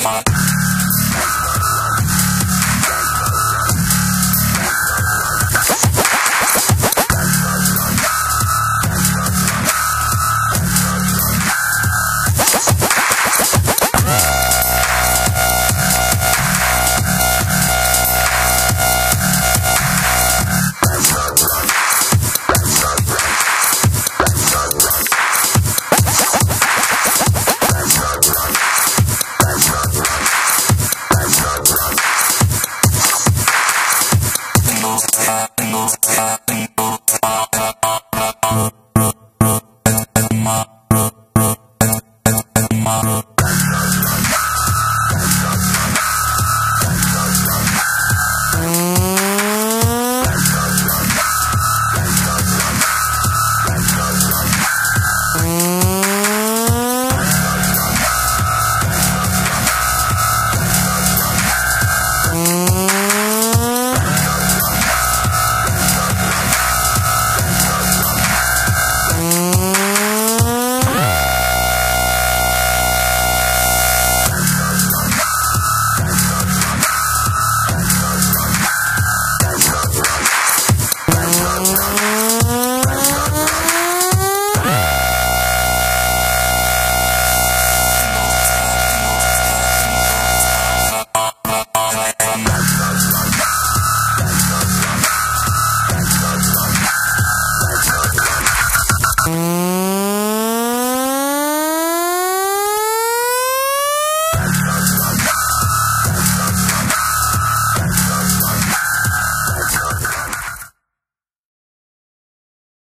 Mama. Bye. Bye.